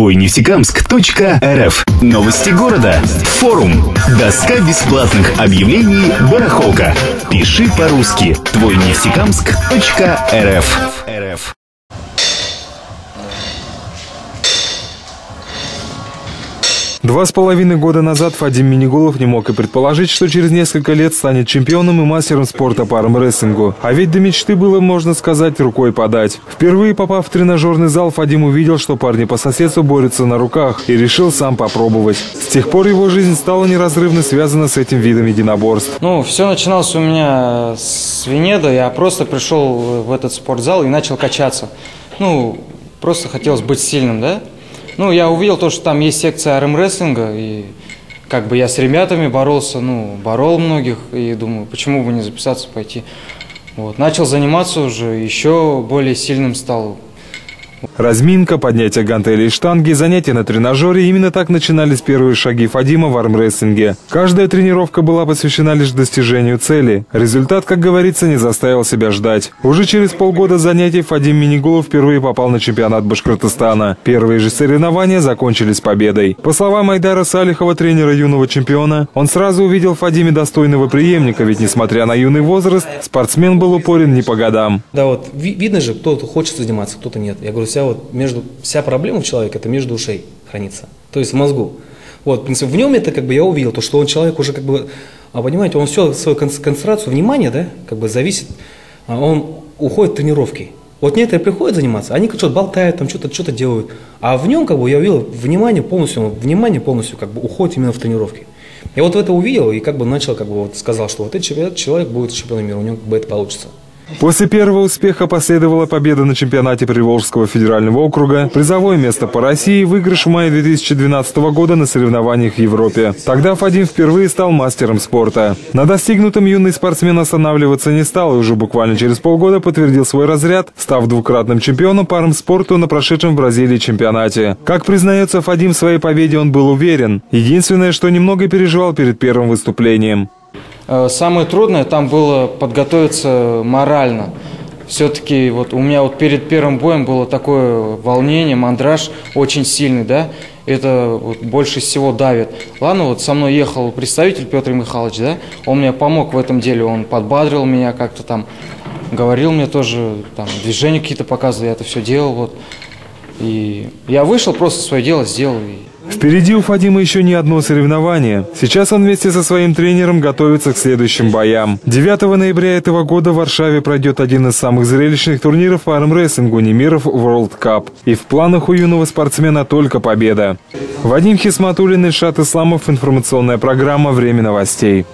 твойнефтекамск.рф Новости города. Форум. Доска бесплатных объявлений «Барахолка». Пиши по-русски. твойнефтекамск.рф РФ. Два с половиной года назад Фадим Минигулов не мог и предположить, что через несколько лет станет чемпионом и мастером спорта по армрестлингу. А ведь до мечты было, можно сказать, рукой подать. Впервые попав в тренажерный зал, Фадим увидел, что парни по соседству борются на руках и решил сам попробовать. С тех пор его жизнь стала неразрывно связана с этим видом единоборств. Ну, все начиналось у меня с Венеда. Я просто пришел в этот спортзал и начал качаться. Ну, просто хотелось быть сильным, да? Ну, я увидел то, что там есть секция армрестлинга, и как бы я с ребятами боролся, ну, борол многих, и думаю, почему бы не записаться, пойти. Вот. Начал заниматься уже, еще более сильным стал. Разминка, поднятие гантелей и штанги, занятия на тренажере – именно так начинались первые шаги Фадима в армрестлинге. Каждая тренировка была посвящена лишь достижению цели. Результат, как говорится, не заставил себя ждать. Уже через полгода занятий Фадим Минигулов впервые попал на чемпионат Башкортостана. Первые же соревнования закончились победой. По словам Айдара Салихова, тренера юного чемпиона, он сразу увидел в Фадиме достойного преемника, ведь несмотря на юный возраст, спортсмен был упорен не по годам. Да, вот видно же, кто-то хочет заниматься, кто-то нет. Я говорю, вся вот между вся проблема у человека это между ушей хранится, то есть в мозгу. Вот, в принципе, в нем это как бы я увидел, то, что он человек уже как бы, а понимаете, он все свою концентрацию внимания, да, как бы зависит, а он уходит в тренировки. Вот некоторые приходят заниматься, они что-то болтают, там что-то что делают, а в нем как бы я увидел внимание полностью, внимание полностью как бы уходит именно в тренировки. Я вот это увидел и как бы начал, как бы вот сказал, что вот этот человек будет чемпионом мира, у него как бы это получится. После первого успеха последовала победа на чемпионате Приволжского федерального округа, призовое место по России выигрыш в мае 2012 года на соревнованиях в Европе. Тогда Фадим впервые стал мастером спорта. На достигнутом юный спортсмен останавливаться не стал и уже буквально через полгода подтвердил свой разряд, став двукратным чемпионом по спорту на прошедшем в Бразилии чемпионате. Как признается Фадим в своей победе, он был уверен. Единственное, что немного переживал перед первым выступлением. Э, самое трудное там было подготовиться морально. Все-таки вот у меня вот перед первым боем было такое волнение, мандраж очень сильный, да, это вот больше всего давит. Ладно, вот со мной ехал представитель Петр Михайлович, да, он мне помог в этом деле, он подбадрил меня как-то там, говорил мне тоже, там, движения какие-то показывал, я это все делал, вот. И я вышел, просто свое дело сделал. И Впереди у Фадима еще не одно соревнование. Сейчас он вместе со своим тренером готовится к следующим боям. 9 ноября этого года в Варшаве пройдет один из самых зрелищных турниров по армрестлингу Немиров World Cup. И в планах у юного спортсмена только победа. Вадим Хисматуллин, Ильшат Исламов, информационная программа «Время новостей».